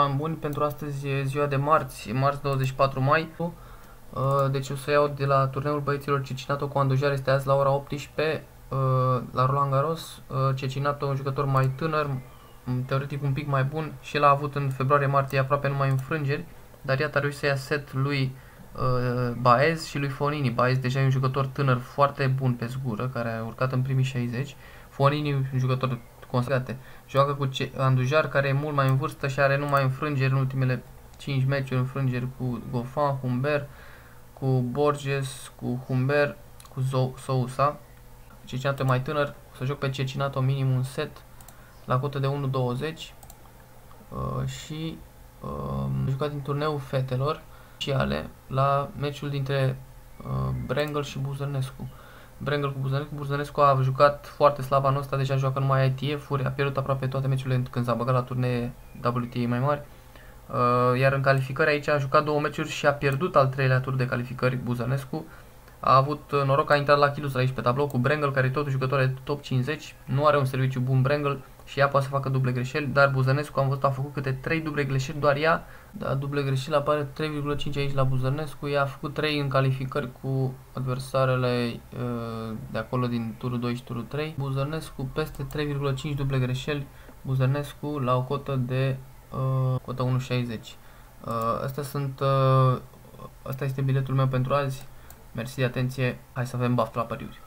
Oameni buni, pentru astăzi e ziua de marți, marți 24 mai. Uh, deci o să iau de la turneul băieților Cecinato cu Andujar, este azi la ora 18 uh, la Roland Garros. Uh, Cecinato, un jucător mai tânăr, teoretic un pic mai bun și el a avut în februarie-martie aproape numai înfrângeri, dar iată a reușit să ia set lui Baez și lui Fonini. Baez deja e un jucător tânăr foarte bun pe zgură, care a urcat în primii 60. Fonini un jucător consolidate. Joacă cu Andujar, care e mult mai în vârstă și are numai înfrângeri în ultimele 5 meciuri, înfrângeri cu Gofan, Humber, cu Borges, cu Humber, cu Sousa. Cecinato e mai tânăr, o să joc pe Cecinato minim un set la cotă de 1.20 uh, și uh, jucat din turneul fetelor și ale la meciul dintre uh, Brengel și Buzărnescu. Brengel cu Buzănescu. Buzănescu a jucat foarte slab anul ăsta, deja joacă numai ITF-uri, a pierdut aproape toate meciurile când s-a băgat la turnee WTA mai mari. Uh, iar în calificări aici a jucat două meciuri și a pierdut al treilea tur de calificări Buzănescu. A avut noroc că a intrat la Chilus aici pe tablou cu Brengel, care e tot jucător de top 50. Nu are un serviciu bun Brengel și ea poate să facă duble greșeli, dar Buzănescu am văzut a făcut câte 3 duble greșeli, doar ea, dar duble greșeli apare 3,5 aici la Buzănescu, ea a făcut 3 în calificări cu adversarele uh, de acolo din turul 2 și turul 3. Buzănescu peste 3,5 duble greșeli, Buzănescu la o cotă de uh, cotă 1,60. Uh, astea sunt, uh, asta este biletul meu pentru azi. Mersi de atenție, hai să avem baft la pariuri.